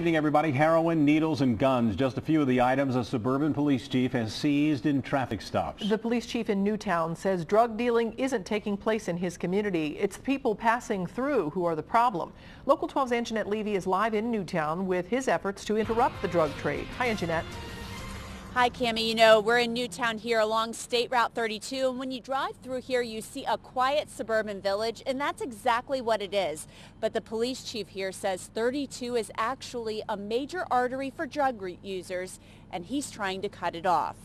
Good evening, everybody. Heroin, needles, and guns. Just a few of the items a suburban police chief has seized in traffic stops. The police chief in Newtown says drug dealing isn't taking place in his community. It's the people passing through who are the problem. Local 12's Angenette Levy is live in Newtown with his efforts to interrupt the drug trade. Hi, Angenette. Hi, Cami. You know, we're in Newtown here along State Route 32, and when you drive through here, you see a quiet suburban village, and that's exactly what it is. But the police chief here says 32 is actually a major artery for drug users, and he's trying to cut it off.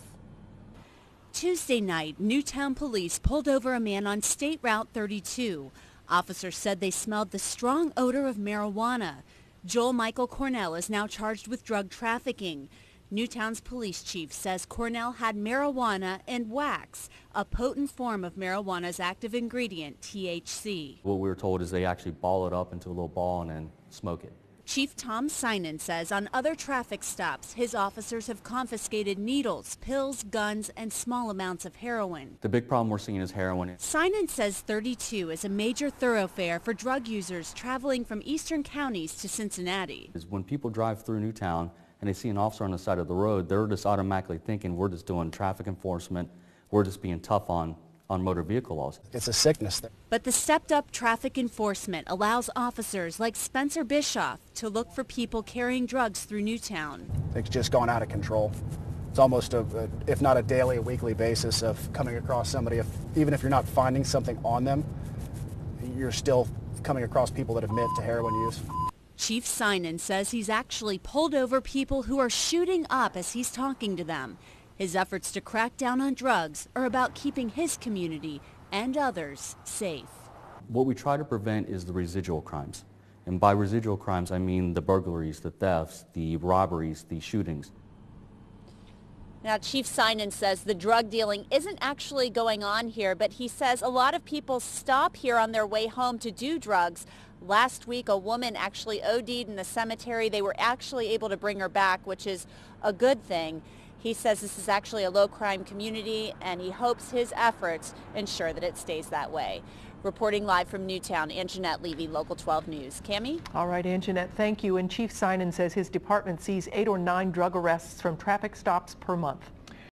Tuesday night, Newtown police pulled over a man on State Route 32. Officers said they smelled the strong odor of marijuana. Joel Michael Cornell is now charged with drug trafficking. Newtown's police chief says Cornell had marijuana and wax, a potent form of marijuana's active ingredient, THC. What we were told is they actually ball it up into a little ball and then smoke it. Chief Tom Synan says on other traffic stops, his officers have confiscated needles, pills, guns, and small amounts of heroin. The big problem we're seeing is heroin. Synan says 32 is a major thoroughfare for drug users traveling from eastern counties to Cincinnati. Is when people drive through Newtown, and they see an officer on the side of the road, they're just automatically thinking we're just doing traffic enforcement, we're just being tough on, on motor vehicle laws. It's a sickness. Thing. But the stepped-up traffic enforcement allows officers like Spencer Bischoff to look for people carrying drugs through Newtown. It's just gone out of control. It's almost a, a, if not a daily, a weekly basis of coming across somebody. If, even if you're not finding something on them, you're still coming across people that admit to heroin use. Chief Synan says he's actually pulled over people who are shooting up as he's talking to them. His efforts to crack down on drugs are about keeping his community and others safe. What we try to prevent is the residual crimes. And by residual crimes, I mean the burglaries, the thefts, the robberies, the shootings. Now, Chief Synan says the drug dealing isn't actually going on here, but he says a lot of people stop here on their way home to do drugs. Last week, a woman actually OD'd in the cemetery. They were actually able to bring her back, which is a good thing. He says this is actually a low crime community and he hopes his efforts ensure that it stays that way. Reporting live from Newtown, Angenette Levy, Local 12 News. Cami? All right, Angenette, thank you. And Chief Synan says his department sees eight or nine drug arrests from traffic stops per month.